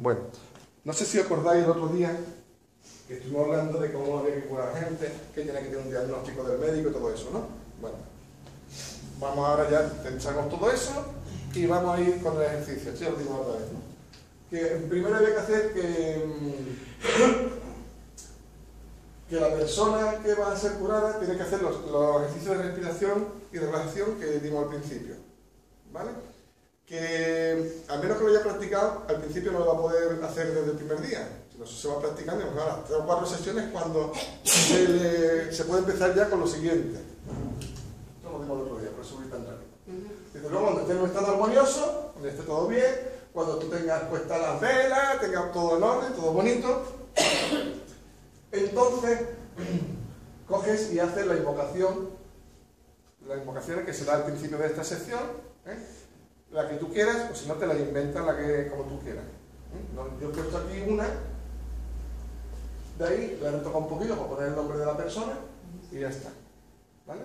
Bueno, no sé si acordáis el otro día que estuvimos hablando de cómo curar a la gente, que tiene que tener un diagnóstico del médico y todo eso, ¿no? Bueno, vamos ahora ya, pensamos todo eso y vamos a ir con el ejercicio. Ya lo digo otra vez. Que primero había que hacer que, mm, que la persona que va a ser curada tiene que hacer los, los ejercicios de respiración y de relajación que dimos al principio, ¿vale? Que a menos que lo haya practicado, al principio no lo va a poder hacer desde el primer día. Si no se va practicando, pues ahora, tres o cuatro sesiones cuando se, le- se puede empezar ya con lo siguiente. Esto lo dimos el otro día, por eso voy tan rápido. Desde luego, cuando esté en un estado armonioso, donde esté todo bien, cuando tú tengas puestas las velas, tengas todo en orden, todo bonito, entonces coges y haces la invocación, la invocación que se da al principio de esta sección, ¿eh? La que tú quieras, o si no te la inventas la que como tú quieras. No, Yo he puesto aquí una, de ahí la he retocado un poquito para poner el nombre de la persona y ya está. ¿Vale?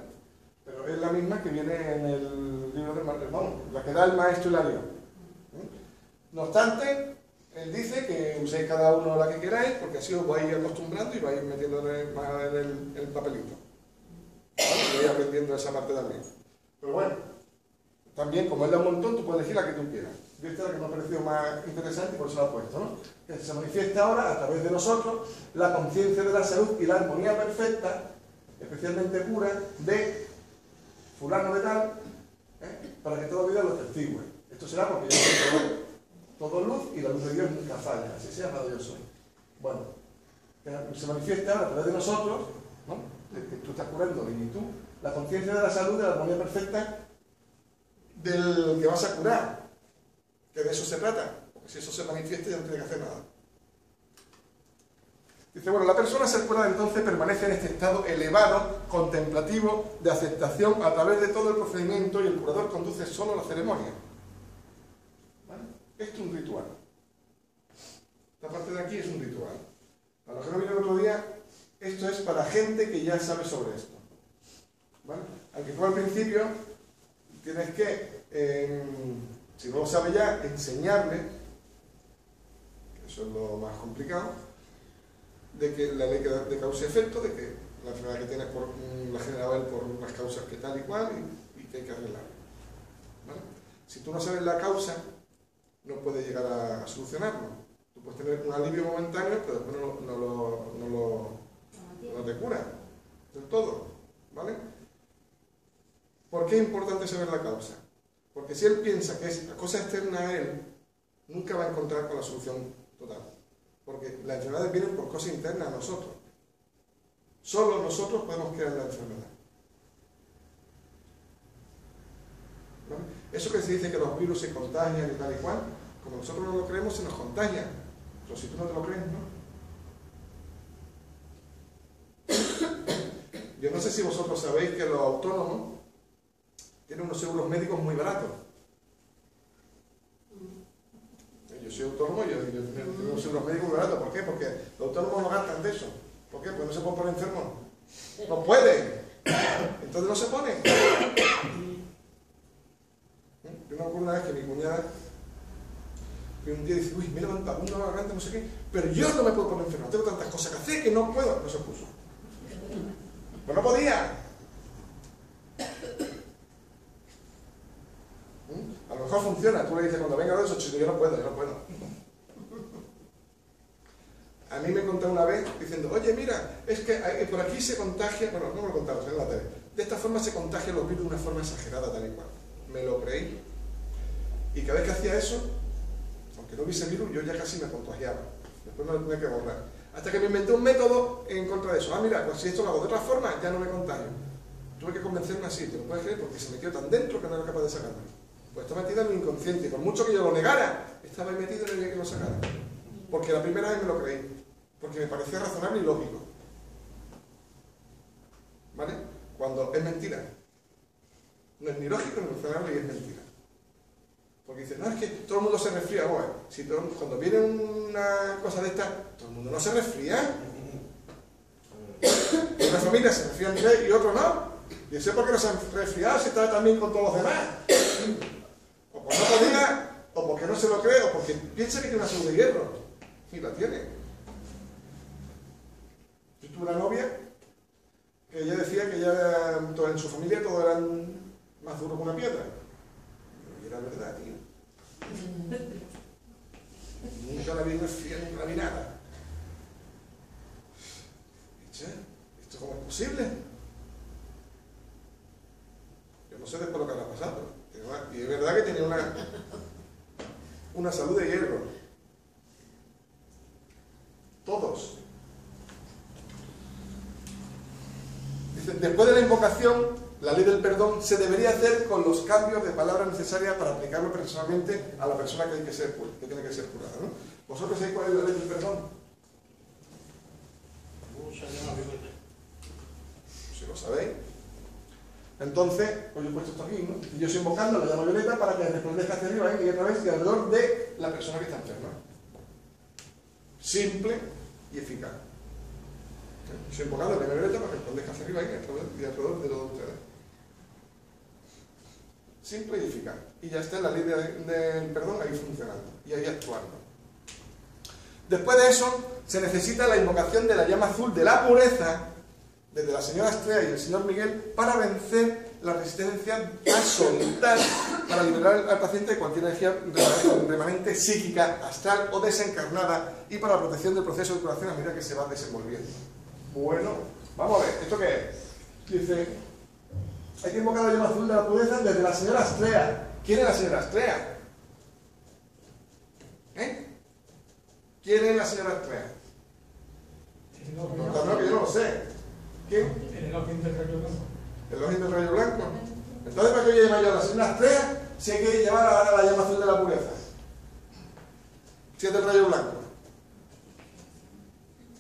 Pero es la misma que viene en el libro maestro, vamos, la que da el maestro Hilario. ¿eh? No obstante, él dice que uséis cada uno la que queráis, porque así os vais acostumbrando y vais metiendo más en el, el papelito. ¿Vale? Y vais aprendiendo esa parte también. Pero bueno, también, como él da un montón, tú puedes elegir la que tú quieras. Yo esta es la que me ha parecido más interesante y por eso la he puesto, ¿no? Que se manifiesta ahora, a través de nosotros, la conciencia de la salud y la armonía perfecta, especialmente pura, de fulano de tal, ¿eh? para que toda vida lo testigue. Esto será porque yo soy todo, luz y la luz de Dios nunca falla, así se llama yo soy. Bueno, se manifiesta ahora a través de nosotros, ¿no? Tú estás curando y tú, la conciencia de la salud, de la armonía perfecta, del que vas a curar, que de eso se trata, porque si eso se manifiesta ya no tiene que hacer nada. Dice, bueno, la persona ser curada entonces permanece en este estado elevado, contemplativo, de aceptación a través de todo el procedimiento y el curador conduce solo la ceremonia. ¿Vale? Esto es un ritual. Esta parte de aquí es un ritual. Para los que no vino el otro día, esto es para gente que ya sabe sobre esto. ¿Vale? Aunque tú al principio tienes que, si no lo sabe ya, enseñarle, eso es lo más complicado, de que la ley de causa y efecto, de que la enfermedad que tienes por, la generaba él por unas causas que tal y cual y, y que hay que arreglar. ¿Vale? Si tú no sabes la causa, no puedes llegar a, solucionarlo. Tú puedes tener un alivio momentáneo, pero después no, no lo, no lo, no te cura del todo. ¿Vale? ¿Por qué es importante saber la causa? Porque si él piensa que es cosa externa a él, nunca va a encontrar con la solución total. Porque las enfermedades vienen por cosas internas a nosotros. Solo nosotros podemos crear la enfermedad. Eso que se dice que los virus se contagian y tal y cual, como nosotros no lo creemos, se nos contagian. Pero si tú no te lo crees, ¿no? Yo no sé si vosotros sabéis que los autónomos tienen unos seguros médicos muy baratos. Yo soy autónomo yo, yo tengo unos seguros médicos muy baratos. ¿Por qué? Porque los autónomos no gastan de eso. ¿Por qué? Porque no se pueden poner enfermos. No pueden. Entonces no se ponen. Yo me acuerdo una vez que mi cuñada un día dice, uy, me he levantado una garganta, no sé qué, pero yo no me puedo poner enfermo, tengo tantas cosas que hacer que no puedo. No se puso. Pues no podía. ¿Mm? A lo mejor funciona, tú le dices, cuando venga eso, chico, yo no puedo, yo no puedo. A mí me contó una vez diciendo, oye, mira, es que por aquí se contagia, bueno, no me lo contaron, en la tele, de esta forma se contagian los virus de una forma exagerada, tal y cual. Me lo creí. Y cada vez que hacía eso, aunque no hubiese virus, yo ya casi me contagiaba. Después me lo tuve que borrar. Hasta que me inventé un método en contra de eso. Ah, mira, pues si esto lo hago de otra forma, ya no me contagio. Tuve que convencerme así, ¿te lo puedes creer? Porque se metió tan dentro que no era capaz de sacarlo. Pues está metida en mi inconsciente. Por mucho que yo lo negara, estaba metido y no había que lo sacara. Porque la primera vez me lo creí. Porque me parecía razonable y lógico. ¿Vale? Cuando es mentira. No es ni lógico ni razonable y es mentira. Porque dice, no, es que todo el mundo se resfría. Bueno, cuando viene una cosa de esta, todo el mundo no se resfría. Una familia se resfría día y otro no. Y sé por qué no se han resfriado si estaba también con todos los demás. O no podía, o porque no se lo cree, o porque piensa que tiene una salud de hierro. Y la tiene. Yo tuve una novia que ella decía que ella, en su familia todos eran más duros que una piedra. Y era verdad, tío. Nunca la vi fría, nunca la vi nada. ¿Esto cómo es posible? Yo no sé después lo que habrá pasado. Y es verdad que tenía una, una salud de hierro. Todos. Después de la invocación, la ley del perdón se debería hacer con los cambios de palabras necesarias para aplicarlo personalmente a la persona que, hay que, ser, que tiene que ser curada. ¿no? ¿Vosotros sabéis cuál es la ley del perdón? Si lo sabéis. Entonces, pues yo he puesto esto aquí, ¿no? Yo estoy invocando la llama violeta para que resplandezca hacia arriba ¿eh? y otra vez y alrededor de la persona que está enferma. Simple y eficaz. Estoy invocando la llama violeta para que resplandezca hacia arriba ¿eh? y alrededor de todos ustedes. Simple y eficaz. Y ya está la ley del perdón ahí funcionando y ahí actuando. Después de eso, se necesita la invocación de la llama azul de la pureza desde la señora Estrella y el señor Miguel para vencer la resistencia a soltar, para liberar al paciente de cualquier energía remanente psíquica, astral o desencarnada y para la protección del proceso de curación a medida que se va desenvolviendo. Bueno, vamos a ver, ¿esto qué es? Dice, hay que invocar la llama azul de la pureza desde la señora Estrella. ¿Quién es la señora Estrella? ¿Eh? ¿Quién es la señora Estrella? No, no, yo no lo sé. ¿Quién? El Elohim del rayo blanco. El Elohim del rayo blanco. Entonces, ¿para qué voy a llamar yo a las señora estrellas si hay que llevar ahora la llama azul de la pureza? Si es del rayo blanco.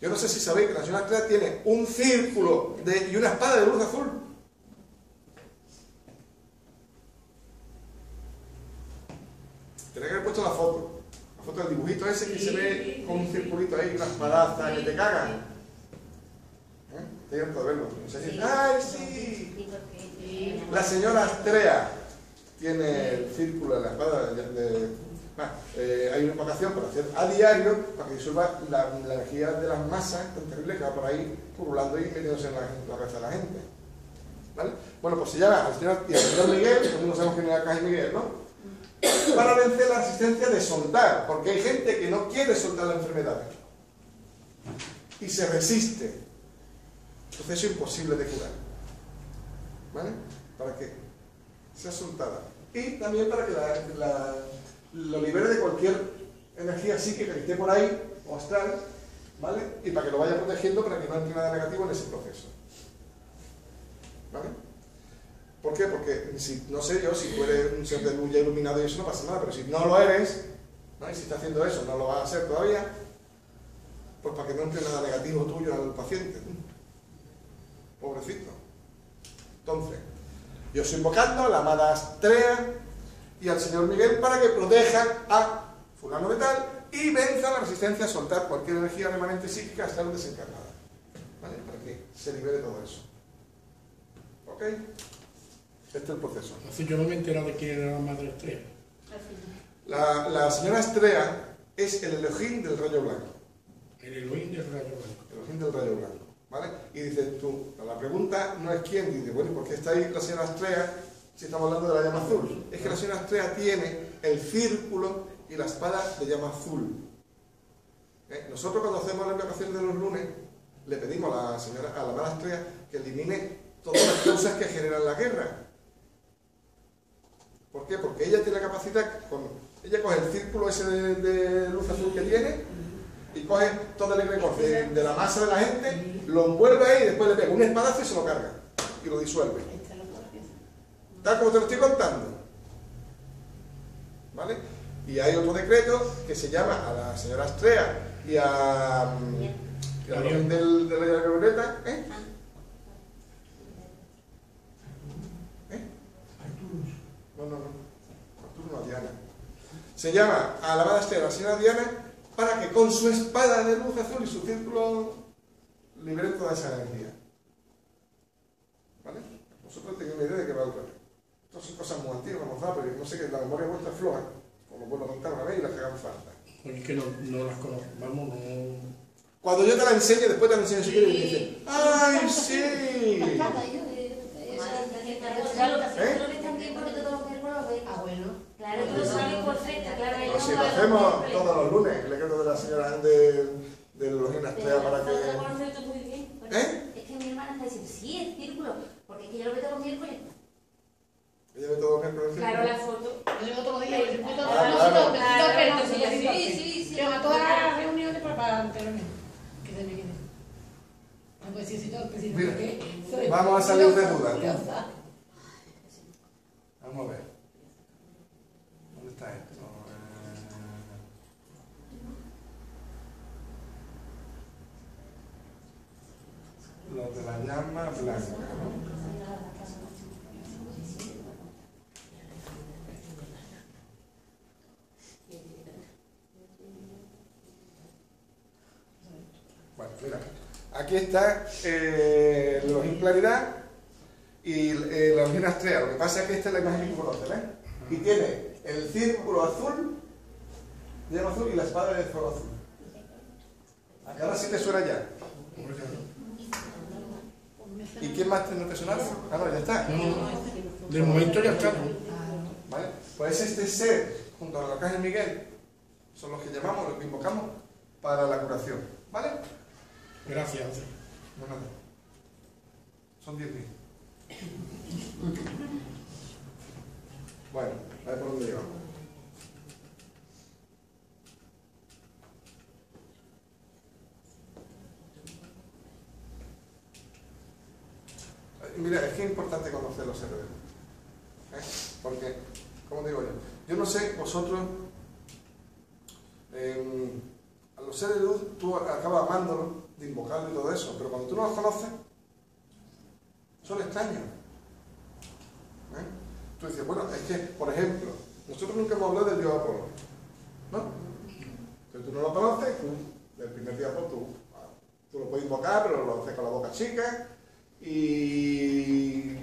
Yo no sé si sabéis que la señora estrella tiene un círculo de, y una espada de luz azul. Tenía que haber puesto la foto. La foto del dibujito ese que se ve con un circulito ahí, una espadaza que te cagan. ¡Ay, sí! La señora Astrea tiene el círculo de la espada de, eh, hay una invocación para hacer a diario para que disuelva la, energía de las masas tan terrible que va por ahí purulando y metiéndose en la, cabeza de la gente. ¿Vale? Bueno, pues se llama al señor, al señor Miguel, pues no sabemos quién era Miguel, ¿no? Para vencer la resistencia de soltar, porque hay gente que no quiere soltar la enfermedad y se resiste proceso imposible de curar. ¿Vale? Para que sea soltada. Y también para que la, lo libere de cualquier energía psíquica que esté por ahí, o astral, ¿vale? Y para que lo vaya protegiendo para que no entre nada negativo en ese proceso. ¿Vale? ¿Por qué? Porque si, no sé yo, si tú eres un ser de luz ya iluminado y eso no pasa nada, pero si no lo eres, ¿no? y si está haciendo eso, no lo va a hacer todavía, pues para que no entre nada negativo tuyo al paciente. Pobrecito. Entonces, yo estoy invocando a la amada Astrea y al señor Miguel para que protejan a fulano de tal y venza la resistencia a soltar cualquier energía remanente psíquica hasta desencarnada. ¿Vale? Para que se libere todo eso. ¿Ok? Este es el proceso. yo no me he enterado de quién era la madre Estrella. La, la señora Estrella es el Elohim del rayo blanco. El Elohim del rayo blanco. El Elohim del rayo blanco. Y dices tú, la pregunta no es quién, dice, bueno, ¿por qué está ahí la señora Astrea si estamos hablando de la llama azul? Es que la señora Astrea tiene el círculo y la espada de llama azul. ¿Eh? Nosotros cuando hacemos la invocación de los lunes, le pedimos a la señora, a la mala Astrea que elimine todas las causas que generan la guerra. ¿Por qué? Porque ella tiene la capacidad, con, ella coge el círculo ese de luz azul que tiene y coge todo el greco de, de, la masa de la gente, lo envuelve ahí y después le pega un espadazo y se lo carga y lo disuelve. Tal como te lo estoy contando. ¿Vale? Y hay otro decreto que se llama a la señora Astrea y a, y a del, de la Violeta, ¿eh? ¿Eh? No, no, no. Arturo no, Diana. Se llama a la Astrea, la señora Diana, para que con su espada de luz azul y su círculo libere toda esa energía. ¿Vale? Vosotros tenéis una idea de qué va a ocurrir. Estas son cosas muy antiguas, vamos a pero no sé que la memoria vuestra es floja. os lo vuelvo a contar una vez y las que hagan falta. Porque es que no, no las conozco. Vamos, no. Cuando yo te la enseñe, después te la enseño si quieres y me dices, ¡ay, sí! Ah, bueno. Claro, tú lo sabes por fecha, claro. Pero si lo hacemos todos los lunes, el decreto de la señora de, de los gimnastas para que... ¿Eh? Es que mi hermana está diciendo, sí, es círculo, porque es que yo lo veo todos los miércoles. Ella bien, pero en fin. Claro, la foto. Yo llego todos los días, yo siempre todos Ah, los claro. días, Claro, sí, sí, sí, sí, sí, sí. Yo a todas las reuniones para para anteriormente. Que se me quede. No puedo decir si todo, que si no, Mira, porque soy vamos a salir de curiosa. Vamos a ver. ¿Dónde está esto? Eh, Los de la llama blanca, ¿no? Bueno, mira, aquí está eh, la claridad y eh, la astrea. Lo que pasa es que esta es la imagen que tú conoces, ¿ves? Y tiene el círculo azul, llama azul, y la espada de fuego azul. Ahora sí te suena ya. ¿Y quién más te sonaba? Ah, no, ya está. No, no, de momento ya está. ¿no? ¿Vale? Pues este ser, junto al arcángel Miguel, son los que llamamos, los que invocamos para la curación. ¿Vale? Gracias. No nada. Son 10.000. Bueno, a ver por dónde llevamos. Eh, Mira, es que es importante conocer los luz. ¿eh? Porque, como digo yo, yo no sé, vosotros, a los seres de luz tú acabas amándolos, de invocarlos y todo eso, pero cuando tú no los conoces, son extraños. ¿eh? Tú dices, bueno, es que, por ejemplo, nosotros nunca hemos hablado del dios Apolo, ¿no? Pero tú no lo conoces, tú, el primer día pues, tú, tú lo puedes invocar, pero lo haces con la boca chica, y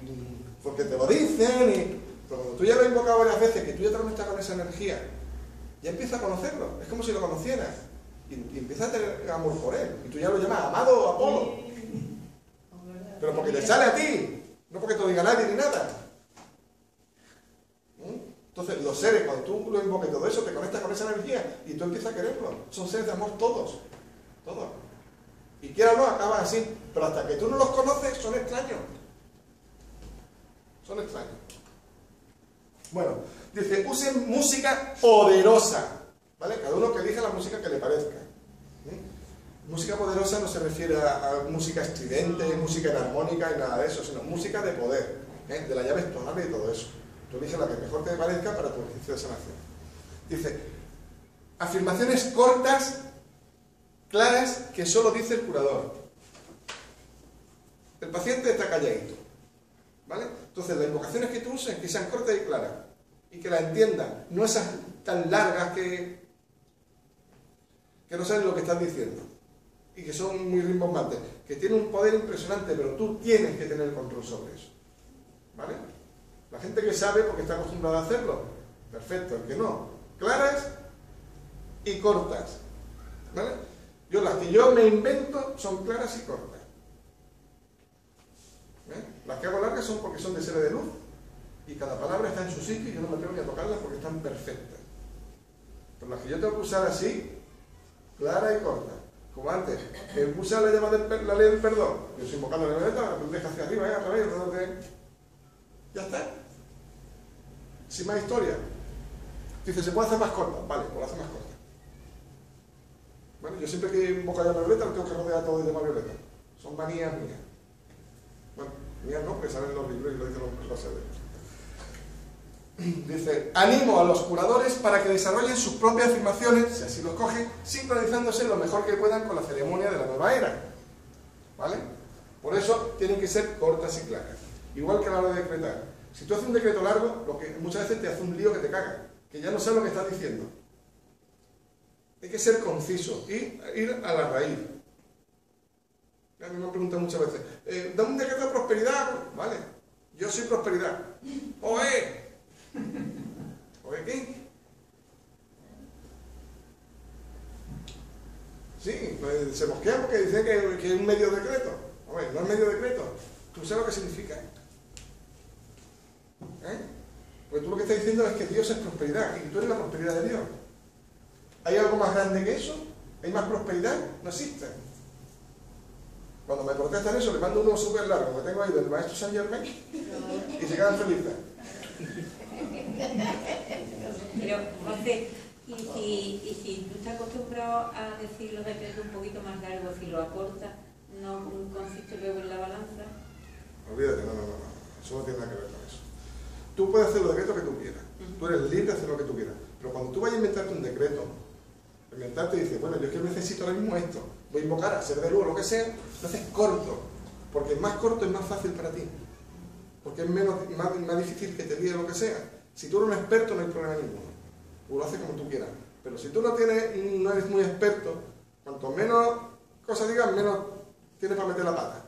porque te lo dicen, y, pero cuando tú ya lo has invocado varias veces, que tú ya te conectas con esa energía, ya empiezas a conocerlo, es como si lo conocieras, y, y empiezas a tener amor por él, y tú ya lo llamas amado Apolo, pero porque te sale a ti, no porque te lo diga nadie ni nada. ¿Mm? Entonces, los seres, cuando tú lo invocas todo eso, te conectas con esa energía y tú empiezas a quererlo. Son seres de amor todos, todos. Y quiera o no, acaban así. Pero hasta que tú no los conoces, son extraños. Son extraños. Bueno, dice, usen música poderosa. ¿Vale? Cada uno que elija la música que le parezca. Música poderosa no se refiere a, a música estridente, música enarmónica y nada de eso, sino música de poder, ¿eh? de la llave tonal y todo eso. Tú eliges la que mejor te parezca para tu ejercicio de sanación. Dice, afirmaciones cortas, claras, que solo dice el curador. El paciente está calladito. ¿Vale? Entonces, las invocaciones que tú uses, que sean cortas y claras. Y que la entiendan. No esas tan largas que, que no saben lo que estás diciendo. Y que son muy rimbombantes. Que tienen un poder impresionante, pero tú tienes que tener control sobre eso. ¿Vale? La gente que sabe porque está acostumbrada a hacerlo, perfecto, el que no. Claras y cortas. ¿Vale? Yo las que yo me invento son claras y cortas. ¿Eh? Las que hago largas son porque son de seres de luz y cada palabra está en su sitio y yo no me ni a tocarlas porque están perfectas. Pero las que yo tengo que usar así, clara y corta. Como antes, que puse la, llama del, la ley del perdón. Yo estoy invocando la ley la deja hacia arriba, ¿eh? a través, de... Ya está. Sin más historia. Dice, ¿se puede hacer más corta? Vale, pues la hace más corta. Bueno, yo siempre que invoco a llama violeta, tengo que rodear todo de llama violeta. Son manías mías. Bueno, mías no, porque salen los libros y lo dicen los, los. Dice, animo a los curadores para que desarrollen sus propias afirmaciones, si así los cogen, sincronizándose lo mejor que puedan con la ceremonia de la nueva era. ¿Vale? Por eso tienen que ser cortas y claras. Igual que a la hora de decretar. Si tú haces un decreto largo, lo que muchas veces te hace un lío que te caga, que ya no sabes lo que estás diciendo. Hay que ser conciso y ir a la raíz. A mí me preguntan muchas veces, eh, dame un decreto de prosperidad. Vale, yo soy prosperidad. ¡Oe! ¿Oe qué? Sí, pues se mosquea porque dice que, es un medio decreto. A ver, no es medio decreto. ¿Tú sabes lo que significa? ¿Eh? Porque tú lo que estás diciendo es que Dios es prosperidad y tú eres la prosperidad de Dios. ¿Hay algo más grande que eso? ¿Hay más prosperidad? No existe. Cuando me protestan eso, le mando uno súper largo que tengo ahí del maestro Saint Germain y se quedan felices. Pero, José, y si, y si tú estás acostumbrado a decir los decretos un poquito más largos, si lo acortas, ¿no consiste luego en la balanza? Olvídate, no, no, no, no. Eso no tiene nada que ver con eso. Tú puedes hacer los decretos que tú quieras. Tú eres libre de hacer lo que tú quieras. Pero cuando tú vayas a inventarte un decreto, inventarte y dices, bueno, yo es que necesito ahora mismo esto, voy a invocar a ser de luz lo que sea, haces corto. Porque más corto es más fácil para ti. Porque es menos, más, más difícil que te líe lo que sea. Si tú eres un experto, no hay problema ninguno. Tú lo haces como tú quieras. Pero si tú no, tienes, no eres muy experto, cuanto menos cosas digas, menos tienes para meter la pata.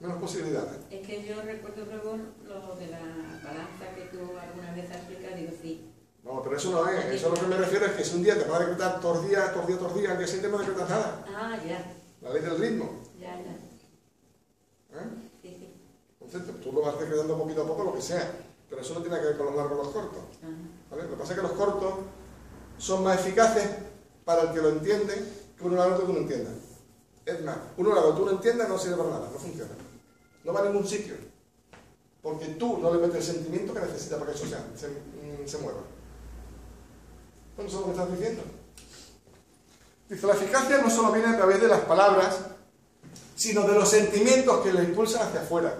Menos posibilidades. Es que yo recuerdo luego lo de la balanza que tú alguna vez has explicado, digo, sí. No, pero eso no es. Eso a lo que me refiero es que si un día te vas a decretar todos los días, todos días, todos días, al día siguiente no decretas nada. Ah, ya, La ley del ritmo. ya, ya. ¿eh? Sí, sí. Entonces tú lo vas decretando poquito a poco, lo que sea. Pero eso no tiene que ver con los largos o los cortos. Ajá. ¿vale? Lo que pasa es que los cortos son más eficaces para el que lo entiende que uno largo que tú no entiendas. Es más, uno largo que tú no entiendas no sirve para nada, no funciona. No va a ningún sitio. Porque tú no le metes el sentimiento que necesita para que eso sea- se, mm, se mueva. Bueno, eso es lo que estás diciendo. Dice, la eficacia no solo viene a través de las palabras, sino de los sentimientos que le impulsan hacia afuera.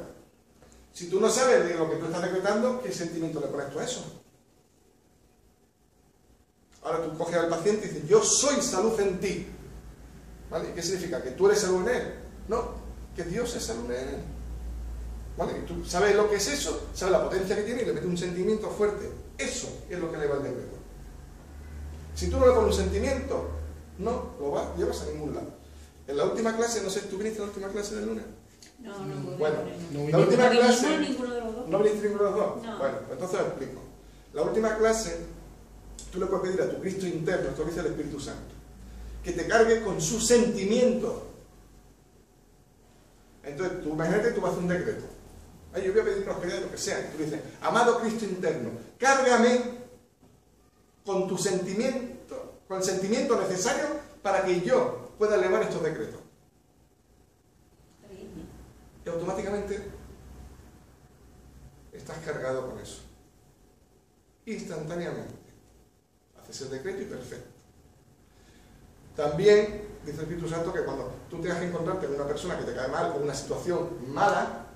Si tú no sabes de lo que tú estás decretando, ¿qué sentimiento le pones tú a eso? Ahora tú coges al paciente y dices, yo soy salud en ti. ¿Vale? ¿Y qué significa? ¿Que tú eres salud en él? No, que Dios es salud en él. ¿Vale? Y tú sabes lo que es eso, sabes la potencia que tiene y le metes un sentimiento fuerte. Eso es lo que le va al decreto. Si tú no le pones un sentimiento, no lo vas, llevas a ningún lado. En la última clase, no sé, ¿tú viniste a la última clase del lunes? No, no puedo Bueno, no. No La última ¿No clase... ninguno de los dos? ¿No viniste ninguno de los dos? No. Bueno, pues entonces lo explico. La última clase, tú le puedes pedir a tu Cristo interno, esto lo dice el Espíritu Santo, que te cargue con sus sentimientos. Entonces, tú imagínate tú vas a hacer un decreto. Ay, yo voy a pedir prosperidad lo que sea. Y tú dices, amado Cristo interno, cárgame con tu sentimiento, con el sentimiento necesario para que yo pueda elevar estos decretos. Y automáticamente estás cargado con eso. Instantáneamente. Haces el decreto y perfecto. También dice el Espíritu Santo que cuando tú tengas que encontrarte con una persona que te cae mal, con una situación mala,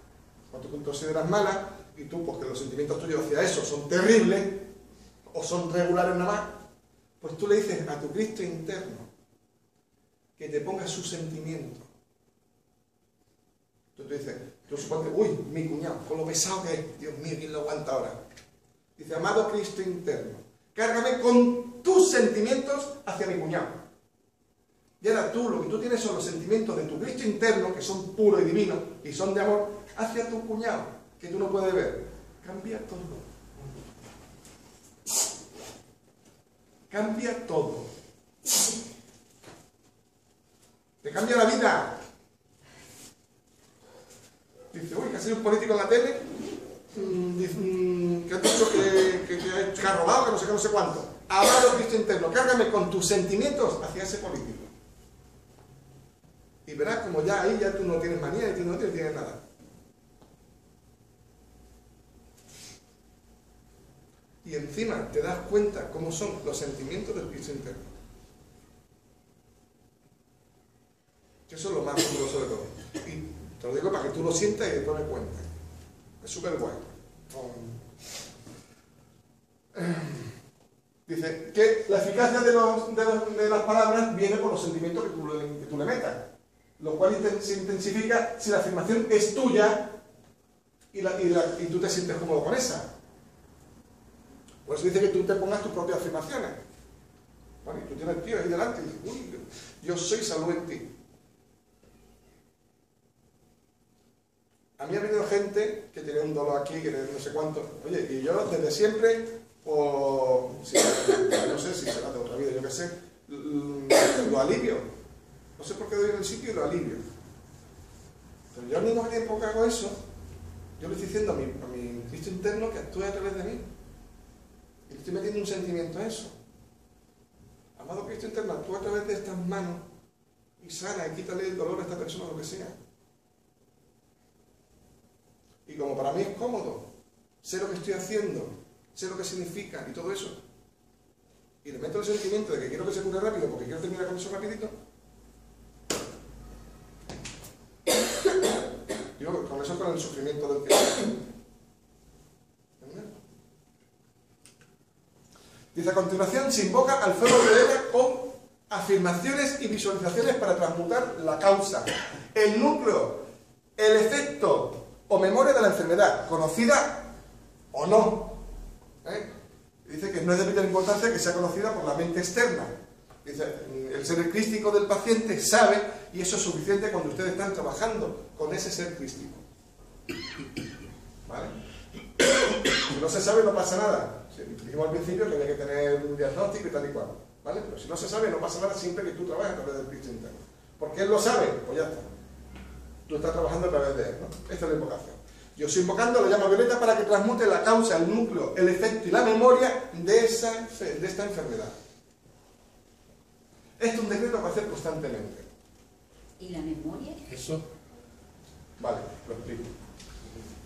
cuando tú consideras mala, y tú, porque los sentimientos tuyos hacia eso son terribles, o son regulares nada más, pues tú le dices a tu Cristo interno que te ponga su sentimiento. Tú dices, tú suponte, uy, mi cuñado, con lo pesado que es, Dios mío, ¿quién lo aguanta ahora? Dice, amado Cristo interno, cárgame con tus sentimientos hacia mi cuñado. Y ahora tú, lo que tú tienes son los sentimientos de tu Cristo interno, que son puros y divinos, y son de amor, hacia tu cuñado, que tú no puedes ver. Cambia todo. Cambia todo. Te cambia la vida. Dice, uy, que ha sido un político en la tele, mm, mm, que ha dicho que, que, que ha- robado, que no sé qué, no sé cuánto. Amado Cristo interno, cárgame con tus sentimientos hacia ese político. Y verás como ya ahí ya tú no tienes manía y tú no tienes nada. Y encima te das cuenta cómo son los sentimientos del Cristo interno. Eso es lo más fabuloso de todo. Y te lo digo para que tú lo sientas y después me cuentes. Es súper guay. Dice que la eficacia de, los- de las palabras viene por los sentimientos que tú, le- que tú le metas. Lo cual se intensifica si la afirmación es tuya y, la- y la- y tú te sientes cómodo con esa. Por eso dice que tú te pongas tus propias afirmaciones. Y tú tienes tío ahí delante y dices, uy, yo soy salud en ti. A mí ha venido gente que tenía un dolor aquí, que no sé cuánto. Oye, y yo desde siempre, o no sé si será de otra vida, yo qué sé, l- lo alivio. No sé por qué doy en el sitio y lo alivio. Pero yo al mismo tiempo que hago eso, yo le estoy diciendo a mi Cristo interno que actúe a través de mí. Estoy metiendo un sentimiento a eso. Amado Cristo interno, actúa a través de estas manos y sana y quítale el dolor a esta persona, lo que sea. Y como para mí es cómodo, sé lo que estoy haciendo, sé lo que significa y todo eso, y le meto el sentimiento de que quiero que se cure rápido porque quiero terminar con eso rapidito, digo, con eso con el sufrimiento del que Dice a continuación, se invoca al fuego violeta con afirmaciones y visualizaciones para transmutar la causa, el núcleo, el efecto o memoria de la enfermedad, conocida o no. ¿eh? Dice que no es de vital importancia que sea conocida por la mente externa. Dice, el ser crístico del paciente sabe y eso es suficiente cuando ustedes están trabajando con ese ser crístico. ¿Vale? Si no se sabe, no pasa nada. Sí, Dijimos al principio que había que tener un diagnóstico y tal y cual. ¿Vale? Pero si no se sabe, no pasa nada siempre que tú trabajes a través del Cristo interno. Porque él lo sabe, pues ya está. Tú estás trabajando a través de él, ¿no? Esta es la invocación. Yo estoy invocando la llama violeta para que transmute la causa, el núcleo, el efecto y la memoria de, esa, de esta enfermedad. Esto es un decreto que hacer constantemente. ¿Y la memoria? Eso. Vale, lo explico.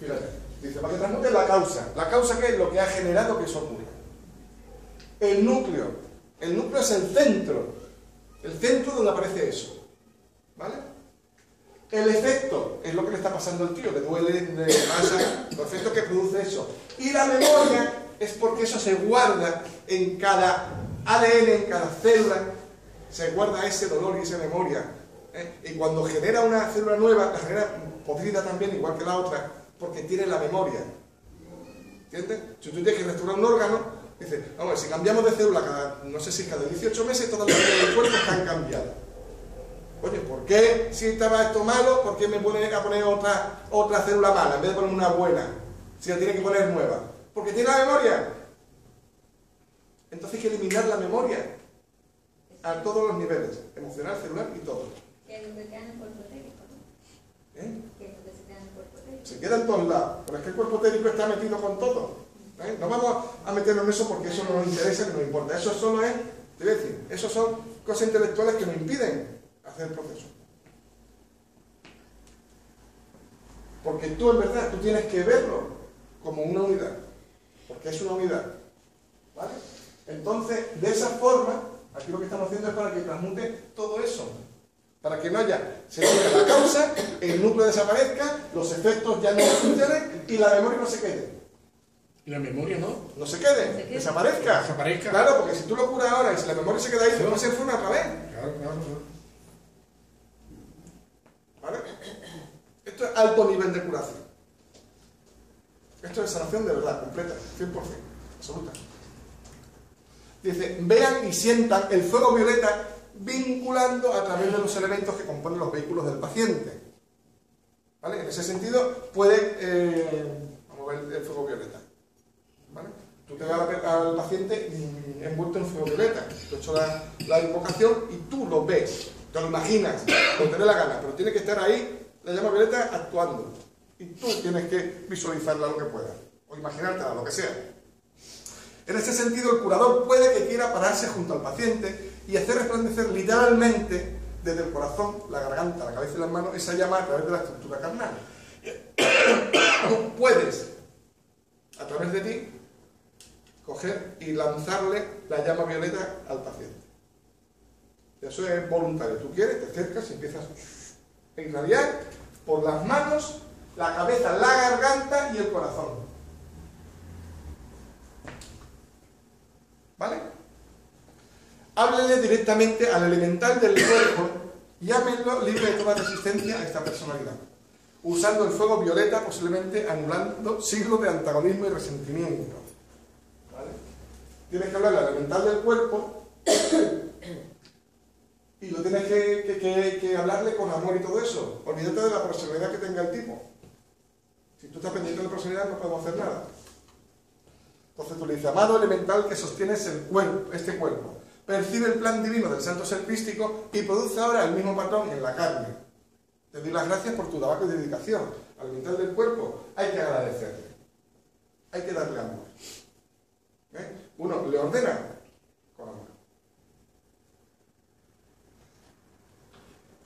Fíjate, dice, para que transmute la causa. ¿La causa qué es? Lo que ha generado que eso ocurra. El núcleo. El núcleo es el centro. El centro donde aparece eso. ¿Vale? El efecto es lo que le está pasando al tío, le duele, le pasa, el efecto que produce eso. Y la memoria es porque eso se guarda en cada ADN, en cada célula, se guarda ese dolor y esa memoria. ¿eh? Y cuando genera una célula nueva, la genera podrida también, igual que la otra, porque tiene la memoria. ¿Entiendes? Si tú tienes que restaurar un órgano, dices, vamos, si cambiamos de célula cada, no sé si cada 18 meses, todas las células del cuerpo están cambiadas. Oye, ¿por qué si estaba esto malo, por qué me pone a poner otra, otra célula mala en vez de poner una buena? Si la tiene que poner nueva. Porque tiene la memoria. Entonces hay que eliminar la memoria a todos los niveles, emocional, celular y todo. El ¿no? ¿eh? Que es lo que se queda en el cuerpo etérico. Se queda en todos lados, pero es que el cuerpo etérico está metido con todo. ¿eh? No vamos a meternos en eso porque eso no nos interesa ni nos importa. Eso solo es, te voy a decir, eso son cosas intelectuales que nos impiden hacer el proceso. Porque tú en verdad, tú tienes que verlo como una unidad, porque es una unidad. ¿Vale? Entonces, de esa forma, aquí lo que estamos haciendo es para que transmute todo eso. Para que no haya, se tenga la causa, el núcleo desaparezca, los efectos ya no funcionen y la memoria no se quede. Y la memoria no. No se quede, se desaparezca. Desaparezca. Claro, porque si tú lo curas ahora y si la memoria se queda ahí, no se enferma otra vez. Claro, claro, claro. ¿Vale? Esto es alto nivel de curación. Esto es sanación de verdad, completa, 100%, absoluta. Dice, vean y sientan el fuego violeta vinculando a través de los elementos que componen los vehículos del paciente. ¿Vale? En ese sentido, puede, eh, vamos a ver el fuego violeta. ¿Vale? Tú te vas al, paciente envuelto en fuego violeta. Tú hecho la, invocación y tú lo ves, te lo imaginas, con tener la gana, pero tiene que estar ahí la llama violeta actuando. Y tú tienes que visualizarla lo que puedas, o imaginártela, lo que sea. En ese sentido, el curador puede que quiera pararse junto al paciente y hacer resplandecer literalmente desde el corazón, la garganta, la cabeza y las manos esa llama a través de la estructura carnal. Tú puedes, a través de ti, coger y lanzarle la llama violeta al paciente. Eso es voluntario. Tú quieres, te acercas y empiezas a irradiar por las manos, la cabeza, la garganta y el corazón. ¿Vale? Háblele directamente al elemental del cuerpo y llámenlo libre de toda resistencia a esta personalidad, usando el fuego violeta, posiblemente anulando siglos de antagonismo y resentimiento. ¿Vale? Tienes que hablarle al elemental del cuerpo y lo tienes que hablarle con amor y todo eso. Olvídate de la personalidad que tenga el tipo. Si tú estás pendiente de la personalidad no podemos hacer nada. Entonces tú le dices, amado elemental que sostienes el cuerpo, este cuerpo, percibe el plan divino del santo ser crístico y produce ahora el mismo patrón en la carne. Te doy las gracias por tu trabajo y dedicación. Al mental del cuerpo hay que agradecerle. Hay que darle amor. ¿Eh? Uno le ordena con amor.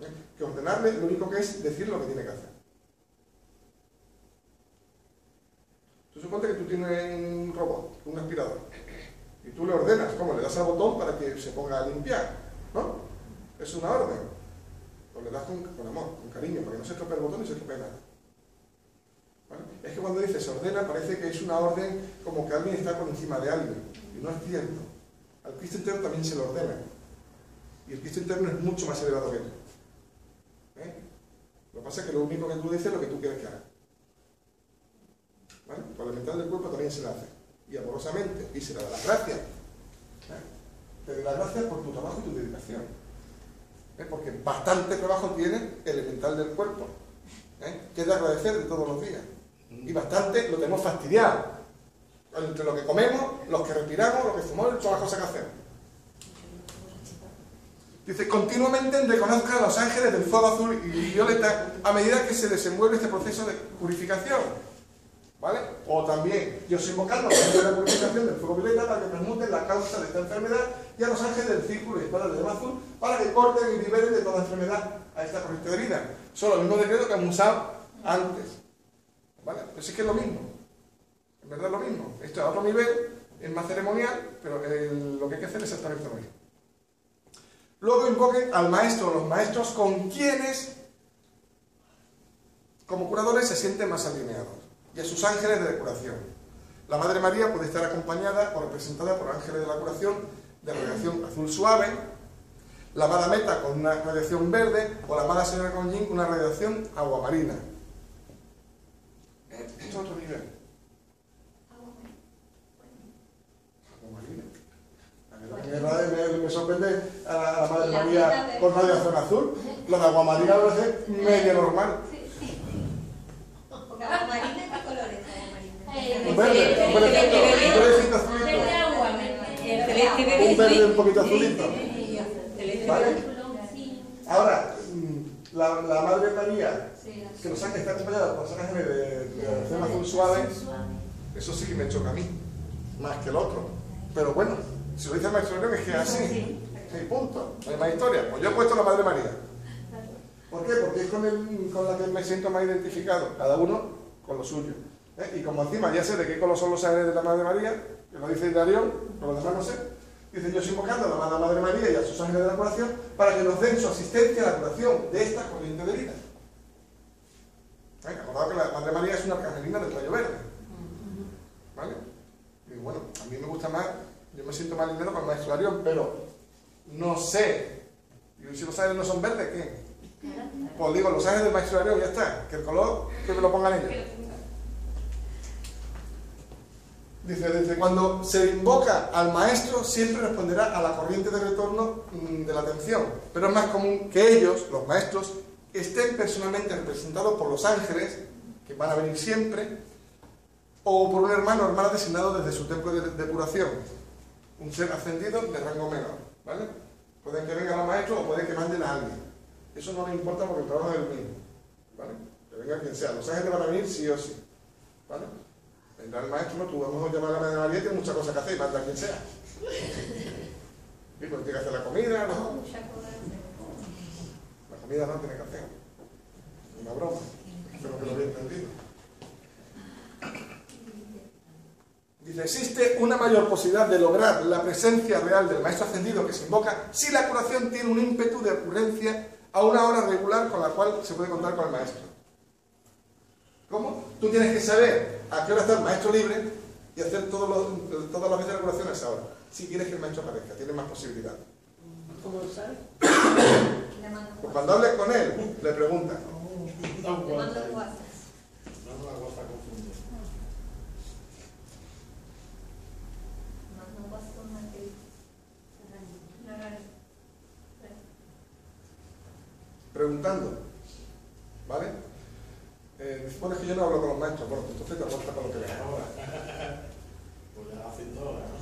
¿Eh? Que ordenarle lo único que es decir lo que tiene que hacer. Tú suponte que tú tienes un robot, un aspirador, y tú le ordenas, ¿cómo? Le das al botón para que se ponga a limpiar, ¿no? Es una orden. O le das con, amor, con cariño, para que no se estropee el botón y se estropee nada. ¿Vale? Es que cuando dices ordena parece que es una orden como que alguien está por encima de alguien. Y no es cierto. Al Cristo interno también se le ordena. Y el Cristo interno es mucho más elevado que tú. ¿Eh? Lo que pasa es que lo único que tú dices es lo que tú quieres que haga. ¿Vale? Con el mental del cuerpo también se le hace. Y amorosamente. Y se le da las gracias. ¿Eh? Te doy las gracias por tu trabajo y tu dedicación. ¿Eh? Porque bastante trabajo tiene el elemental del cuerpo. ¿eh? Que es de agradecer de todos los días. Y bastante lo tenemos fastidiado. Entre lo que comemos, los que respiramos, lo que fumamos todas las cosas que hacemos. Dice, continuamente reconozca a los ángeles del fuego azul y violeta a medida que se desenvuelve este proceso de purificación. ¿Vale? O también, yo los ángeles de la purificación del fuego violeta para que transmuten la causa de esta enfermedad y a los ángeles del círculo y espada del azul para que corten y liberen de toda enfermedad a esta corriente de vida. Son los mismos decretos que hemos usado antes. ¿Vale? Pues es que es lo mismo. En verdad es lo mismo. Esto es a otro nivel, es más ceremonial, pero lo que hay que hacer es exactamente lo mismo. Luego invoquen al maestro o los maestros con quienes, como curadores, se sienten más alineados, y a sus ángeles de curación. La Madre María puede estar acompañada o representada por ángeles de la curación de radiación azul suave, la amada Meta con una radiación verde, o la amada Señora Conjin con una radiación aguamarina. Eh, Esto es otro nivel. Me, me- sorprende a la, a la Madre La María con radiación azul. Lo de aguamarina me parece medio normal. Porque aguamarina, ¿qué colores es aguamarina? Un verde, un verdecito, un. Verde. Un verde un poquito azulito. ¿Vale? Ahora, mm, la, la Madre María, que nos está acompañada por ángeles de, de radiación azul suave, eso sí que me choca a mí, más que el otro. Pero bueno, si lo dice el maestro es que es así. Sí, punto. No hay más historia. Pues yo he puesto la Madre María. ¿Por qué? Porque es con, el- con la que me siento más identificado, cada uno con lo suyo. ¿Eh? Y como encima ya sé de qué color son los ángeles de la Madre María, que lo dice Darión, por lo demás no sé, dice yo estoy invocando a la Madre María y a sus ángeles de la curación para que nos den su asistencia a la curación de esta corriente de vida. ¿Eh? Acordado que la Madre María es una arcangelina del rayo verde. ¿Vale? Y bueno, a mí me gusta más, yo me siento más alineado con el maestro Darión, pero no sé. Y si los ángeles no son verdes, ¿qué? Pues digo, los ángeles del maestro Darión, ya está. Que el color, que me lo pongan ellos. Dice, desde cuando se invoca al maestro, siempre responderá a la corriente de retorno mm, de la atención. Pero es más común que ellos, los maestros, estén personalmente representados por los ángeles, que van a venir siempre, o por un hermano o hermana designado desde su templo de depuración. Un ser ascendido de rango menor. ¿Vale? Pueden que vengan los maestros o pueden que manden a alguien. Eso no le importa porque el trabajo es el mismo. ¿Vale? Que venga quien sea. Los ángeles van a venir sí o sí. ¿Vale? Vendrá el maestro, no, tú vamos a llamar a la Madre María, tiene muchas cosas que hacer, manda a quien sea. Y pues tiene que hacer la comida, ¿no? La comida no tiene que hacer. Una broma. Espero que lo había entendido. Dice, existe una mayor posibilidad de lograr la presencia real del maestro ascendido que se invoca si la curación tiene un ímpetu de ocurrencia a una hora regular con la cual se puede contar con el maestro. ¿Cómo? Tú tienes que saber a qué hora está el maestro libre y hacer todos los- todas las veces la curación a esa hora. Si quieres que el maestro aparezca, tienes más posibilidades. ¿Cómo lo sabes? Pues cuando hables con él, le preguntas. No aguanta. No me aguanta confundir. Preguntando. ¿Vale? Eh, supone que yo no hablo con los maestros, bueno, pues entonces te aguantas con lo que veas. Pues ya haciendo ahora, ¿no?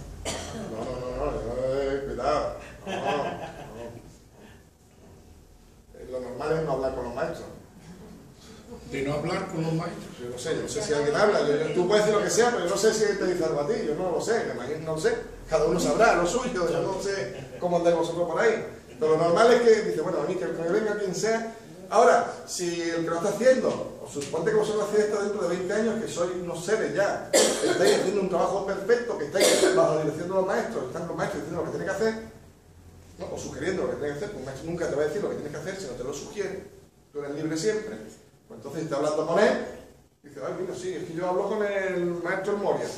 No, no, no, no, no, eh, cuidado. No, no. Eh, Lo normal es no hablar con los maestros. De no hablar con los maestros. Yo no sé, yo no sé si alguien habla. Yo- yo- tú puedes decir lo que sea, pero yo no sé si te dice algo a ti. Yo no lo sé, me imagino, no lo sé. Cada uno sabrá lo suyo. Yo no sé cómo andáis vosotros por ahí. Pero lo normal es que dice, bueno, a mí que me venga quien sea. Ahora, si el que lo está haciendo, os suponte que vosotros hacéis esto dentro de 20 años, que sois unos seres ya, que estáis haciendo un trabajo perfecto, que estáis bajo la dirección de los maestros, están los maestros diciendo lo que tenéis que hacer, ¿no? o sugiriendo lo que tienes que hacer, pues un maestro nunca te va a decir lo que tienes que hacer, sino te lo sugiere, tú eres libre siempre. Pues entonces está hablando con él, dice, ay, mira, sí, es que yo hablo con el maestro Moria.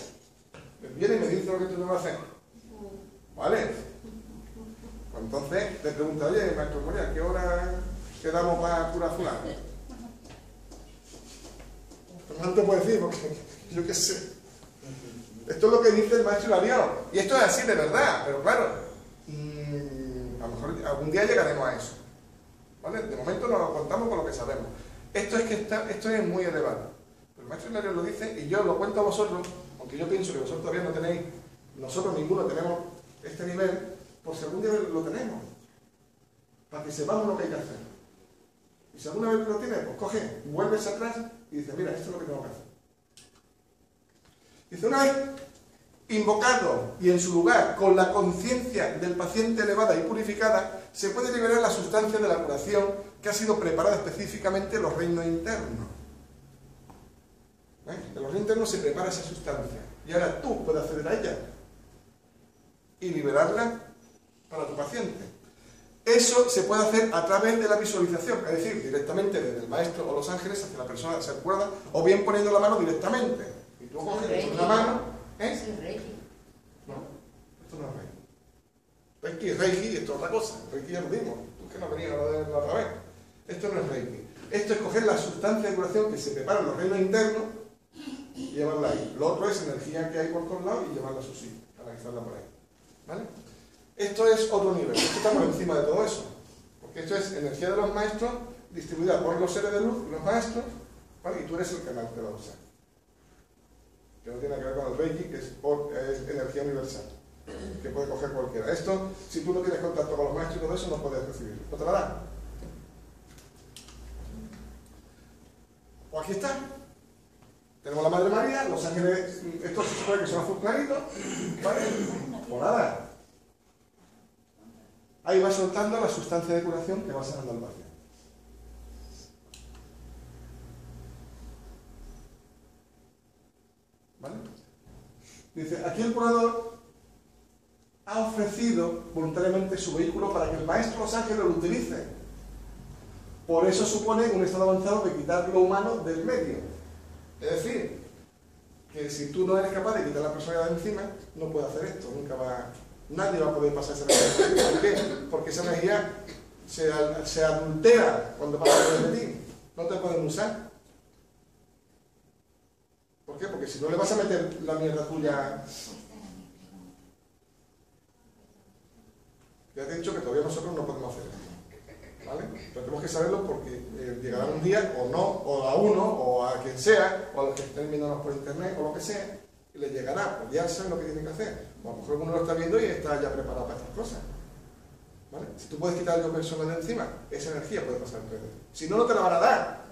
Me viene y me dice lo que tú debes hacer. ¿Vale? Entonces te pregunta, oye, maestro El Moria, ¿a qué hora quedamos para curar fulano? No te puedo decir, porque yo qué sé. Esto es lo que dice el maestro Hilarión. Y esto es así de verdad, pero claro, mm, a lo mejor algún día llegaremos a eso. ¿Vale? De momento nos contamos con lo que sabemos. Esto es que está, esto es muy elevado. El maestro Hilarión lo dice y yo lo cuento a vosotros, aunque yo pienso que vosotros todavía no tenéis, nosotros ninguno tenemos este nivel, por si algún día lo tenemos. Para que sepamos lo que hay que hacer. Y si alguna vez lo tienes, pues coge, vuelves atrás y dices, mira, esto es lo que tengo que hacer. Dice, una vez invocado y en su lugar con la conciencia del paciente elevada y purificada, se puede liberar la sustancia de la curación que ha sido preparada específicamente en los reinos internos. ¿Eh? En los reinos internos se prepara esa sustancia y ahora tú puedes acceder a ella y liberarla para tu paciente. Eso se puede hacer a través de la visualización, es decir, directamente desde el maestro o los ángeles hacia la persona se acuerda, o bien poniendo la mano directamente. Y tú coges una mano, ¿eh? Es el Reiki. No, esto no es Reiki. Reiki es Reiki y esto es otra cosa. Reiki ya lo vimos. Tú que no venías a lo de la otra vez. Esto no es Reiki. Esto es coger la sustancia de curación que se prepara en los reinos internos y llevarla ahí. Lo otro es energía que hay por todos lados y llevarla a su sitio, canalizarla por ahí. ¿Vale? Esto es otro nivel. Esto está encima de todo eso. Porque esto es energía de los maestros distribuida por los seres de luz, los maestros, ¿vale? y tú eres el canal que la usa. Que no tiene que ver con el Reiki, que es energía universal que puede coger cualquiera. Esto, si tú no tienes contacto con los maestros y todo eso, no puedes recibirlo. ¿No te la dan? Pues aquí está. Tenemos la Madre María, los ángeles, estos se supone que son azul clarito, ¿vale? Pues nada. Ahí va soltando la sustancia de curación que va sanando al paciente. ¿Vale? Dice, aquí el curador ha ofrecido voluntariamente su vehículo para que el maestro Los Ángeles lo utilice. Por eso supone un estado avanzado de quitar lo humano del medio. Es decir, que si tú no eres capaz de quitar la personalidad de encima, no puedes hacer esto, nunca va, nadie va a poder pasar esa energía. ¿Por qué? Porque esa energía se, se adultera cuando pasa por de ti. No te pueden usar. ¿Por qué? Porque si no le vas a meter la mierda tuya Ya te he dicho que todavía nosotros no podemos hacer esto. ¿Vale? Pero tenemos que saberlo porque eh, llegará un día, o no, o a uno, o a quien sea, o a los que estén viéndonos por internet, o lo que sea, les llegará, pues ya saben lo que tienen que hacer. O a lo mejor uno lo está viendo y está ya preparado para estas cosas. ¿Vale? Si tú puedes quitar algo personal de encima, esa energía puede pasar entre. Si no, no te la van a dar,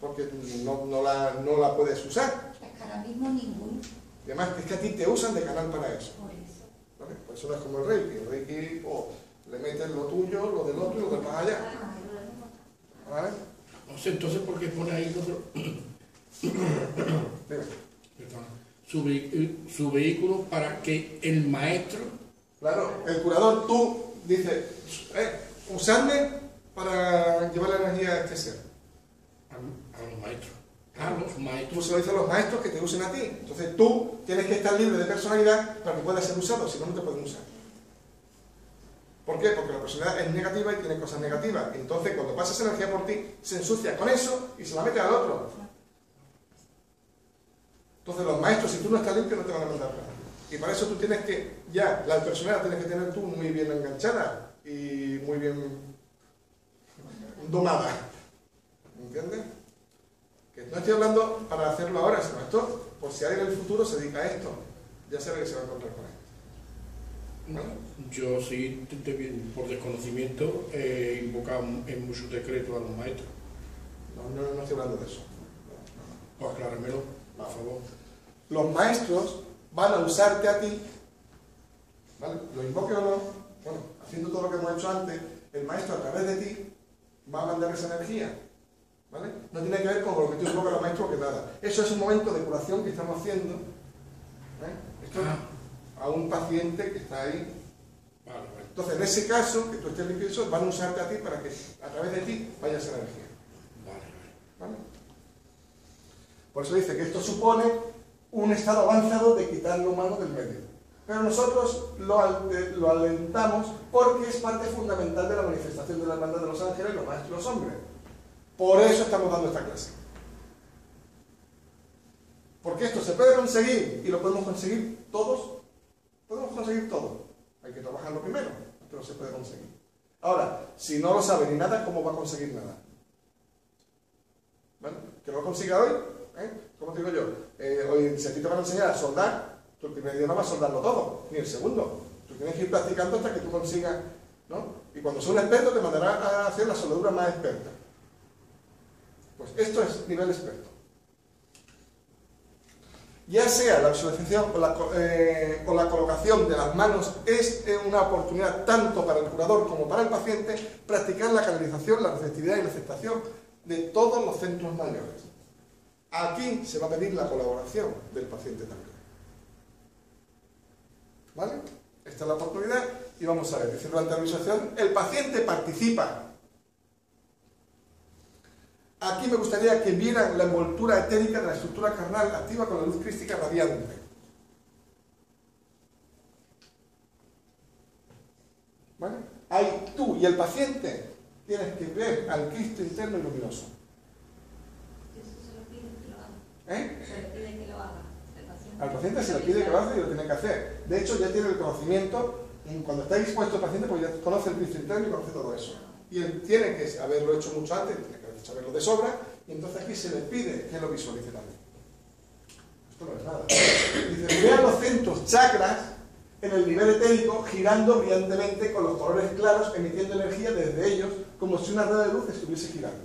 porque no, no la, no la puedes usar. Es que ahora mismo ninguno. Y además, es que a ti te usan de canal para eso. Por eso. ¿Vale? Pues eso no es como el Reiki. El Reiki o le metes lo tuyo, lo del otro y lo del más allá. ¿Vale? No sé entonces por qué pone ahí otro, perdón, su, vehículo para que el maestro Claro, el curador, tú dices, eh, usadme para llevar la energía a este ser. a, a los maestros, a los Tú se lo dices a los maestros que te usen a ti. Entonces tú tienes que estar libre de personalidad para que puedas ser usado, si no, no te pueden usar. ¿Por qué? Porque la personalidad es negativa y tiene cosas negativas. Entonces, cuando pasa esa energía por ti, se ensucia con eso y se la mete al otro. Entonces, los maestros, si tú no estás limpio, no te van a mandar nada. Y para eso tú tienes que, ya, la personalidad tienes que tener tú muy bien enganchada y muy bien domada. ¿Entiendes? Que no estoy hablando para hacerlo ahora, sino esto, por si alguien en el futuro se dedica a esto, ya sabe que se va a encontrar con esto. No, yo sí, por desconocimiento, he invocado en muchos decretos a los maestros. No, no, no estoy hablando de eso. Pues acláramelo, favor. Los maestros van a usarte a ti, ¿vale? Lo invoque o no, bueno, haciendo todo lo que hemos hecho antes, el maestro a través de ti va a mandar esa energía, ¿vale? No tiene que ver con lo que tú invocas a los maestros que nada. Eso es un momento de curación que estamos haciendo, ¿eh? Esto Ah, a un paciente que está ahí. vale, vale. Entonces, en ese caso, que tú estés limpio, van a usarte a ti para que a través de ti vaya esa energía. ¿vale? Por eso dice que esto supone un estado avanzado de quitar lo humano del medio. Pero nosotros lo, al- lo alentamos porque es parte fundamental de la manifestación de la hermandad de los ángeles, los maestros los hombres. Por eso estamos dando esta clase. Porque esto se puede conseguir y lo podemos conseguir todos. Podemos conseguir todo. Hay que trabajarlo primero, pero se puede conseguir. Ahora, si no lo sabe ni nada, ¿cómo va a conseguir nada? ¿Vale? Que lo consiga hoy, ¿eh? Como te digo yo, eh, hoy si a ti te van a enseñar a soldar, tu primer no vas a soldarlo todo, ni el segundo. Tú tienes que ir practicando hasta que tú consigas, ¿no? Y cuando seas un experto te mandará a hacer la soldadura más experta. Pues esto es nivel experto. Ya sea la visualización o la, eh, o la colocación de las manos es una oportunidad tanto para el curador como para el paciente practicar la canalización, la receptividad y la aceptación de todos los centros mayores. Aquí se va a pedir la colaboración del paciente también. ¿Vale? Esta es la oportunidad y vamos a ver, dice durante la visualización, el paciente participa. Aquí me gustaría que vieran la envoltura etérica de la estructura carnal activa con la luz crística radiante. ¿Vale? Ahí tú y el paciente tienes que ver al Cristo interno y luminoso. Eso se lo pide que lo haga. ¿Eh? Se le pide que lo haga. Paciente. Al paciente se le pide que lo haga y lo tiene que hacer. De hecho, ya tiene el conocimiento, cuando está dispuesto el paciente, pues ya conoce el Cristo interno y conoce todo eso. Y él tiene que haberlo hecho mucho antes, tiene que saberlo de sobra, y entonces aquí se le pide que lo visualice también. Esto no es nada. Dice, vean los centros chakras en el nivel etérico girando brillantemente con los colores claros, emitiendo energía desde ellos, como si una rueda de luz estuviese girando.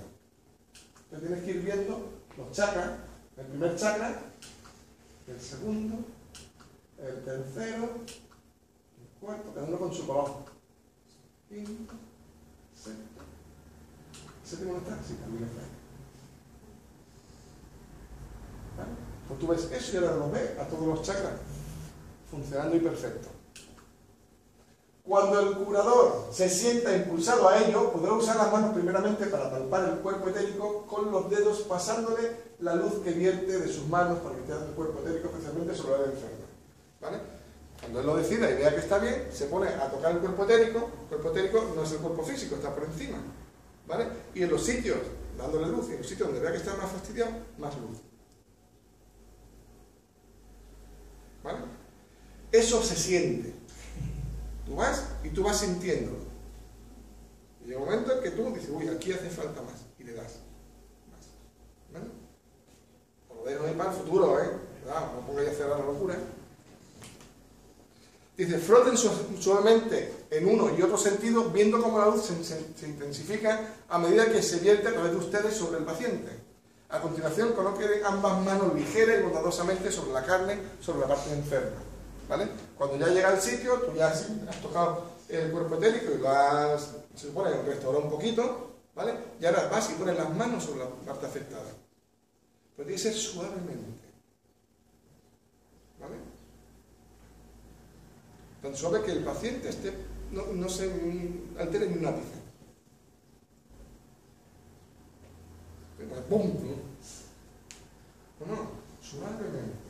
Entonces tienes que ir viendo los chakras, el primer chakra, el segundo, el tercero, el cuarto, cada uno con su color. Quinto, sexto. ¿Séptimo no está? Sí, también está. ¿Vale? Pues tú ves eso y ahora los ves a todos los chakras funcionando y perfecto. Cuando el curador se sienta impulsado a ello, podrá usar las manos primeramente para palpar el cuerpo etérico con los dedos pasándole la luz que vierte de sus manos por limpiar el cuerpo etérico, especialmente sobre la enferma. ¿Vale? Cuando él lo decida y vea que está bien, se pone a tocar el cuerpo etérico. El cuerpo etérico no es el cuerpo físico, está por encima. ¿Vale? Y en los sitios, dándole luz, y en los sitios donde vea que está más fastidiado, más luz. ¿Vale? Eso se siente. Tú vas y tú vas sintiéndolo. Y llega un momento en que tú dices, uy, aquí hace falta más. Y le das. Más. ¿Vale? Por lo dejo ahí para el futuro, ¿eh? No pongáis a hacer la locura. Dice, froten su- suavemente en uno y otro sentido, viendo cómo la luz se, se- se intensifica a medida que se vierte a través de ustedes sobre el paciente. A continuación, coloquen ambas manos ligeras y bondadosamente sobre la carne, sobre la parte enferma. ¿Vale? Cuando ya llega al sitio, tú ya has, tocado el cuerpo etérico y lo has, se supone, restaurado un poquito, ¿vale? Y ahora vas y pones las manos sobre la parte afectada. Pero tiene que ser suavemente. ¿Vale? Tan suave que el paciente esté, no, no se altere ni un ápice. ¡pum! No, no, suavemente.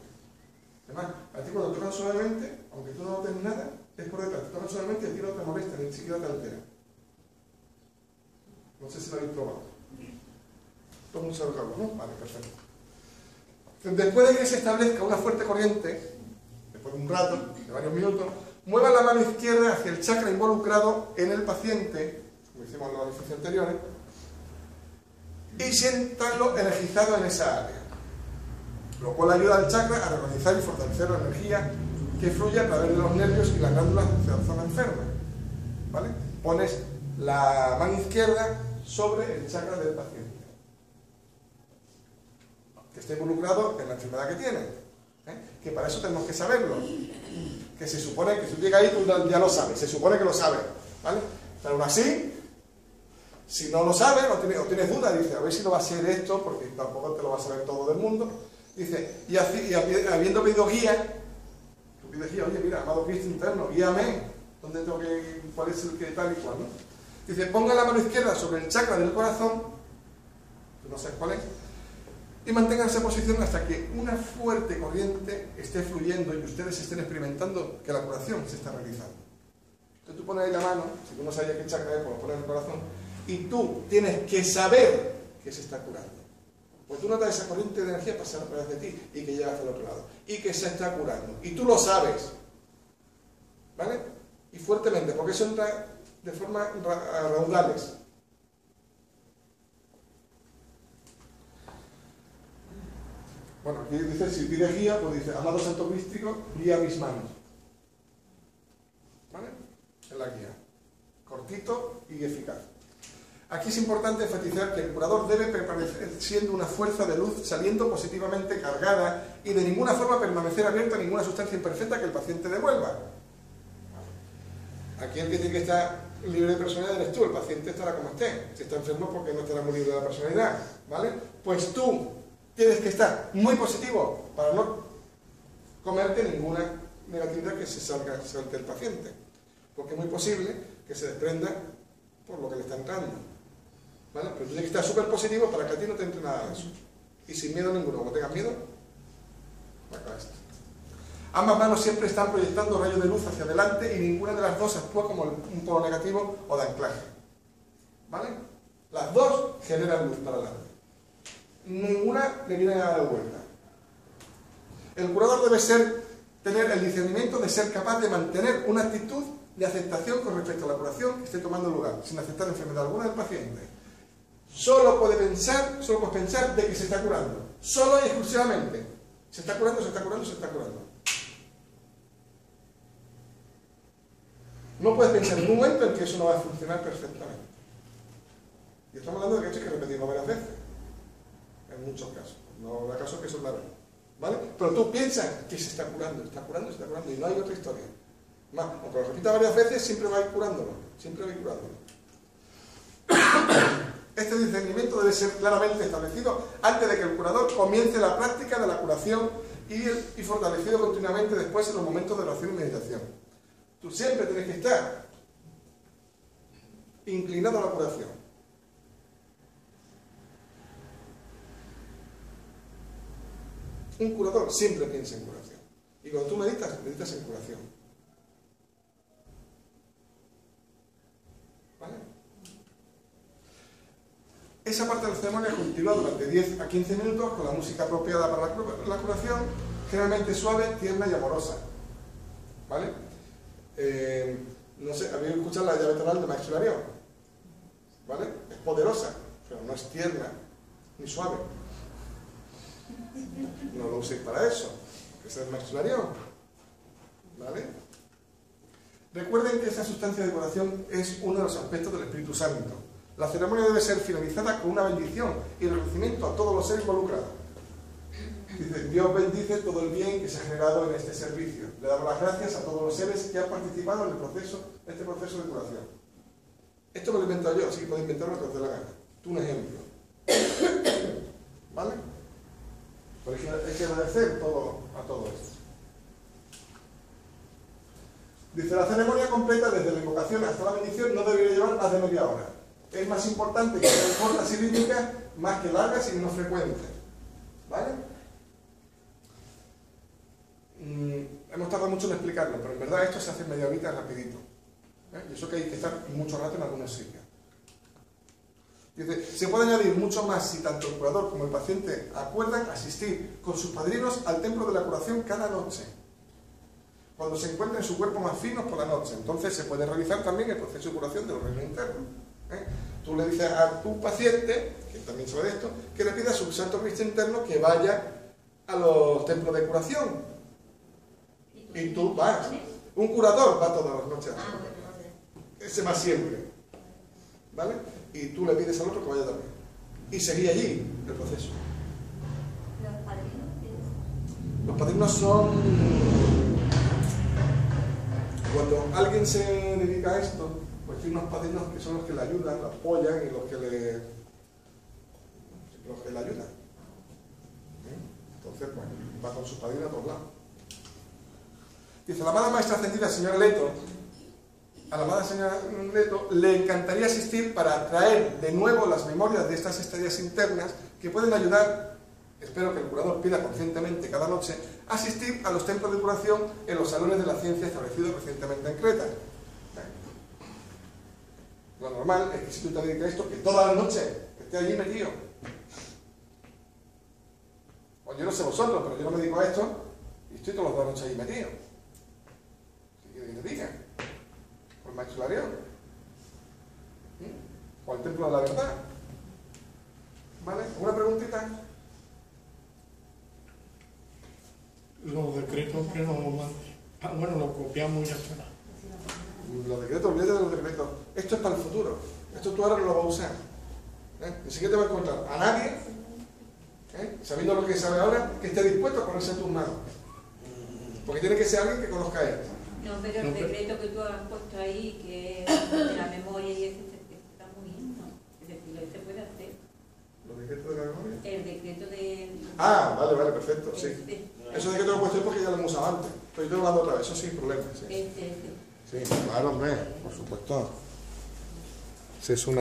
Además, a ti cuando tocas suavemente, aunque tú no notes nada, es por detrás. Te tocas suavemente y a no te molesta, ni siquiera te altera. No sé si lo habéis probado. Todo el mundo sabe ¿no? Vale, perfecto. Después de que se establezca una fuerte corriente, después de un rato, de varios minutos, muevan la mano izquierda hacia el chakra involucrado en el paciente, como hicimos en los ejercicios anteriores, y siéntanlo energizado en esa área, lo cual ayuda al chakra a reorganizar y fortalecer la energía que fluye a través de los nervios y las glándulas hacia la zona enferma. ¿Vale? Pones la mano izquierda sobre el chakra del paciente, que esté involucrado en la enfermedad que tiene. ¿eh? Que para eso tenemos que saberlo. Que se supone que si tú llegas ahí, tú ya lo sabes, se supone que lo sabes. ¿Vale? Pero aún así, si no lo sabes o tienes, o dudas, dice, a ver si no va a ser esto, porque tampoco te lo va a saber todo el mundo. Dice, y, habiendo pedido guía, tú pides guía, oye, mira, amado Cristo interno, guíame, ¿dónde tengo que, cuál es el que tal y cual, no? Dice, ponga la mano izquierda sobre el chakra del corazón, no sé cuál es, y mantengan esa posición hasta que una fuerte corriente esté fluyendo y ustedes estén experimentando que la curación se está realizando. Entonces tú pones ahí la mano, si tú no sabes qué chakra es, pues pones el corazón, y tú tienes que saber que se está curando. Pues tú notas esa corriente de energía pasar a través de ti y que llega hacia el otro lado. Y que se está curando. Y tú lo sabes. ¿Vale? Y fuertemente, porque eso entra de forma raudales. Bueno, aquí dice, si pide guía, pues dice, amado santo místico, guía mis manos. ¿Vale? Es la guía. Cortito y eficaz. Aquí es importante enfatizar que el curador debe permanecer siendo una fuerza de luz saliendo positivamente cargada y de ninguna forma permanecer abierta a ninguna sustancia imperfecta que el paciente devuelva. Aquí el que tiene que estar libre de personalidad eres tú, el paciente estará como esté. Si está enfermo, porque no estará muy libre de la personalidad. ¿Vale? Pues tú tienes que estar muy positivo para no comerte ninguna negatividad que se salga, salte del paciente. Porque es muy posible que se desprenda por lo que le está entrando. ¿Vale? Pero tienes que estar súper positivo para que a ti no te entre nada de eso. Y sin miedo ninguno. Como tengas miedo, acá esto. Ambas manos siempre están proyectando rayos de luz hacia adelante y ninguna de las dos actúa como un polo negativo o de anclaje. ¿Vale? Las dos generan luz para adelante. Ninguna le viene a dar vuelta. El curador debe ser, tener el discernimiento de ser capaz de mantener una actitud de aceptación con respecto a la curación que esté tomando lugar, sin aceptar enfermedad alguna del paciente Solo puede pensar, solo puedes pensar de que se está curando. Solo y exclusivamente. Se está curando, se está curando, se está curando. No puedes pensar en un momento en que eso no va a funcionar perfectamente. Y estamos hablando de que hay que repetirlo varias veces. En muchos casos. No habrá casos que son largos. ¿Vale? Pero tú piensas que se está curando, está curando, se está curando. Y no hay otra historia. Más, aunque lo repita varias veces, siempre va a ir curándolo. Siempre va a ir curándolo. Este discernimiento debe ser claramente establecido antes de que el curador comience la práctica de la curación y, fortalecido continuamente después en los momentos de oración y meditación. Tú siempre tienes que estar inclinado a la curación. Un curador siempre piensa en curación. Y cuando tú meditas, meditas en curación. Esa parte de la ceremonia continúa durante 10 a 15 minutos con la música apropiada para la, curación, generalmente suave, tierna y amorosa. ¿Vale? Eh, no sé, ¿habéis escuchado la llave tonal de Maestro? ¿Vale? Es poderosa, pero no es tierna ni suave. No lo uséis para eso, ese es Maestro Larión. ¿Vale? Recuerden que esa sustancia de curación es uno de los aspectos del Espíritu Santo la ceremonia debe ser finalizada con una bendición y reconocimiento a todos los seres involucrados. Dice, Dios bendice todo el bien que se ha generado en este servicio. Le damos las gracias a todos los seres que han participado en el proceso, este proceso de curación. Esto me lo he inventado yo, así que puedo inventarlo lo que os dé la gana. Tú un ejemplo. ¿Vale? Por hay que agradecer todo, a todo esto. Dice, la ceremonia completa desde la invocación hasta la bendición no debería llevar más de media hora es más importante que sean cortas rítmicas más que largas y menos frecuentes. ¿Vale? Mm, hemos tardado mucho en explicarlo, pero en verdad esto se hace media horita rapidito. ¿eh? Y eso que hay que estar mucho rato en algunos sitios. Se puede añadir mucho más si tanto el curador como el paciente acuerdan asistir con sus padrinos al templo de la curación cada noche. Cuando se encuentren su cuerpo más finos por la noche. Entonces se puede realizar también el proceso de curación de los reinos internos. ¿Eh? Tú le dices a tu paciente, que también sabe de esto, que le pida a su santo Cristo interno que vaya a los templos de curación. Y tú vas. Un curador va todas las noches. Ah. Ese va siempre. ¿Vale? Y tú le pides al otro que vaya también. Y seguí allí el proceso. Los padrinos, ¿qué Los padrinos son. Cuando alguien se dedica a esto, unos padrinos que son los que le ayudan, le apoyan y los que le. los que le ayudan. ¿Eh? Entonces, pues, va con su padrino a todos lados. Dice, la amada maestra ascendida, señora Leto, a la amada señora Leto le encantaría asistir para traer de nuevo las memorias de estas estadías internas que pueden ayudar, espero que el curador pida conscientemente cada noche, asistir a los templos de curación en los salones de la ciencia establecidos recientemente en Creta. Lo normal es que si tú te dedicas a esto, que toda la noche esté allí metido. O yo no sé vosotros, pero yo no me dedico a esto y estoy todas las noches ahí metido. ¿Qué quiere que te diga? O el maestro Larión. ¿Mm? O el templo de la verdad. ¿Vale? ¿Una preguntita? Los decretos que nos mandan. Ah, bueno, los copiamos y ya está. Los decretos, olvídate de los decretos. Esto es para el futuro. Esto tú ahora no lo vas a usar. ¿Eh? Ni siquiera te va a encontrar a nadie, ¿eh? sabiendo lo que sabe ahora, que esté dispuesto a ponerse en tus manos. Porque tiene que ser alguien que conozca esto. No, pero el decreto que tú has puesto ahí, que es de la memoria y ese, está muy bien, ¿no? Es decir, lo que se puede hacer. ¿Los decretos de la memoria? El decreto de... Ah, vale, vale, perfecto, sí. Este, Eso de que te lo he puesto es porque ya lo hemos usado antes. Pero yo te lo mando otra vez, eso sin problema. Sí, este, este. Sí claro, hombre, por supuesto. Es una